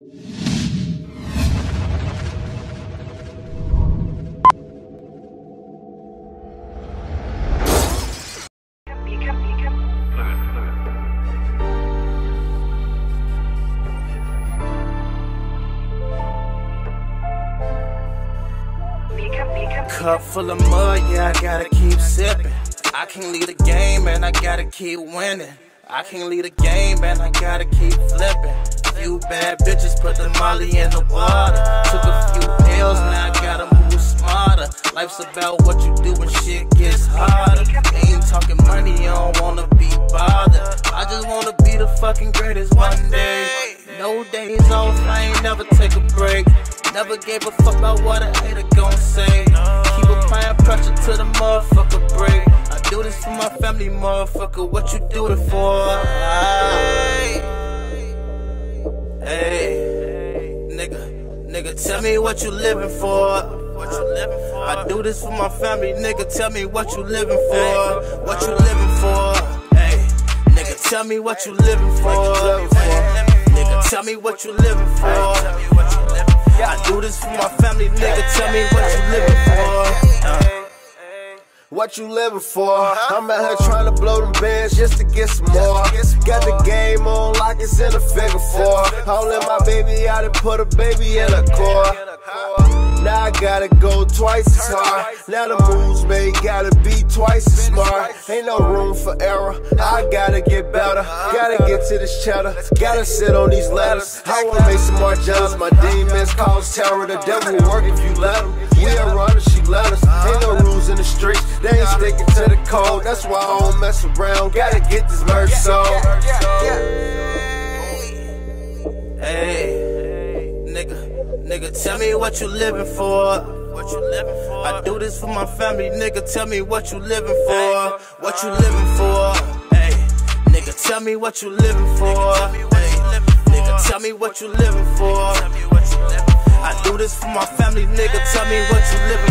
Cup full of mud, yeah, I gotta keep sipping. I can't lead the game, and I gotta keep winning. I can't lead the game, and I gotta keep flipping. Few bad bitches put the molly in the water. Took a few pills, now I gotta move smarter. Life's about what you do when shit gets harder. Ain't talking money, I don't wanna be bothered. I just wanna be the fucking greatest one day. No days off, I ain't never take a break. Never gave a fuck about what a hater gon' say. Keep applying for motherfucker. What you do it for? Hey, hey, nigga, nigga, tell me what you living for. What you living for? I do this for my family, nigga. Tell me what you living for. What you living for? Hey, nigga, tell me what you living for. Nigga, tell me what you living for. I do this for my family, nigga. Tell me what you living for. What you living for? I'm out here trying to blow them bands just to get some more. Got the game on like it's in a figure four. I'll let my baby out and put a baby in a core. Now I gotta go twice as hard. Now the moves made gotta be twice as smart. Ain't no room for error. I gotta get better. Gotta get to this cheddar. Gotta sit on these ladders. I wanna make some more jobs. My demons cause terror. The devil will work if you let him. We are running, she let us. Ain't no rules in the streets. They ain't sticking to the code. That's why I don't mess around. Gotta get this merch sold. Hey. Nigga, nigga, tell me what you living for. What you living for? I do this for my family, nigga. Tell me what you living for. What you living for? Hey, nigga, tell me what you living for. Hey, nigga, tell me what you living for. I do this for my family, nigga. Tell me what you living for.